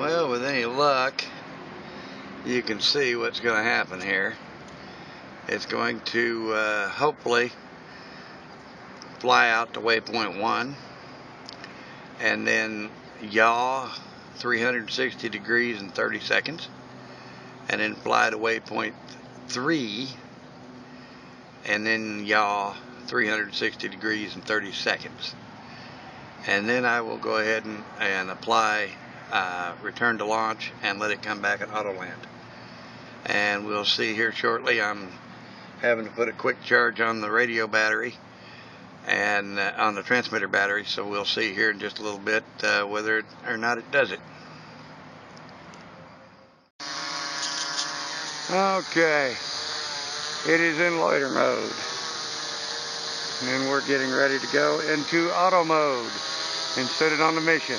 Well, with any luck, you can see what's going to happen here. It's going to uh, hopefully fly out to waypoint 1 and then yaw 360 degrees in 30 seconds and then fly to waypoint 3 and then yaw 360 degrees in 30 seconds and then I will go ahead and, and apply uh, return to launch and let it come back at Autoland. And we'll see here shortly. I'm having to put a quick charge on the radio battery and uh, on the transmitter battery, so we'll see here in just a little bit uh, whether or not it does it. Okay, it is in loiter mode. And we're getting ready to go into auto mode and set it on the mission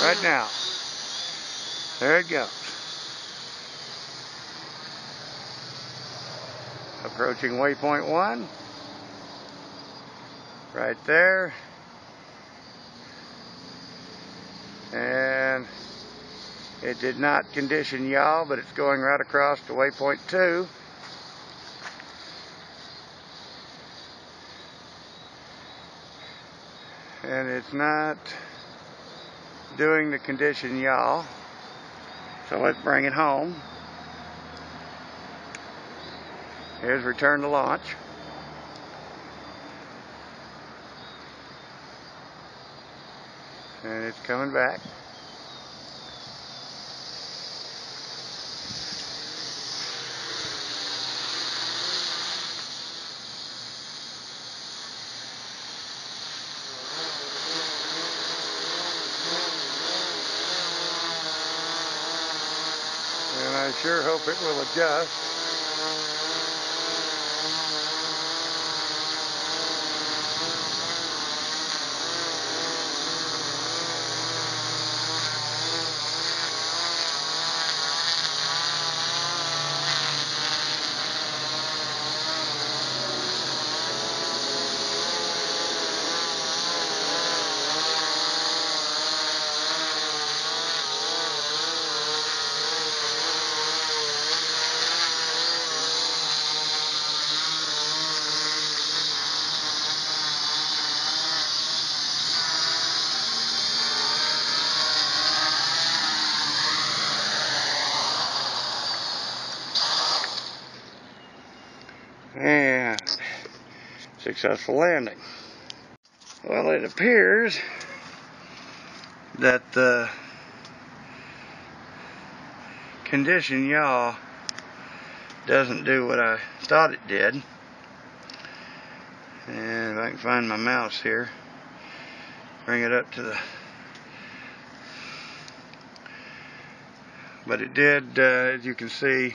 right now. There it goes. Approaching waypoint one. Right there. And it did not condition yaw, but it's going right across to waypoint two. And it's not doing the condition yaw. So let's bring it home. Here's return to launch. And it's coming back. I sure hope it will adjust. And successful landing. Well, it appears that the condition yaw doesn't do what I thought it did. And if I can find my mouse here, bring it up to the but it did, uh, as you can see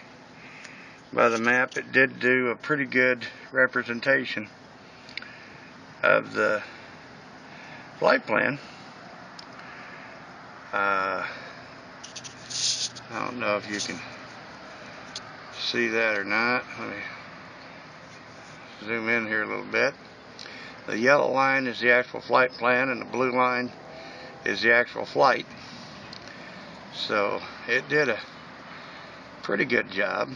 by the map, it did do a pretty good representation of the flight plan. Uh, I don't know if you can see that or not. Let me zoom in here a little bit. The yellow line is the actual flight plan and the blue line is the actual flight. So it did a pretty good job.